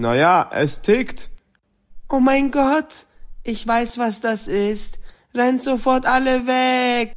Naja, es tickt. Oh mein Gott, ich weiß, was das ist. Rennt sofort alle weg.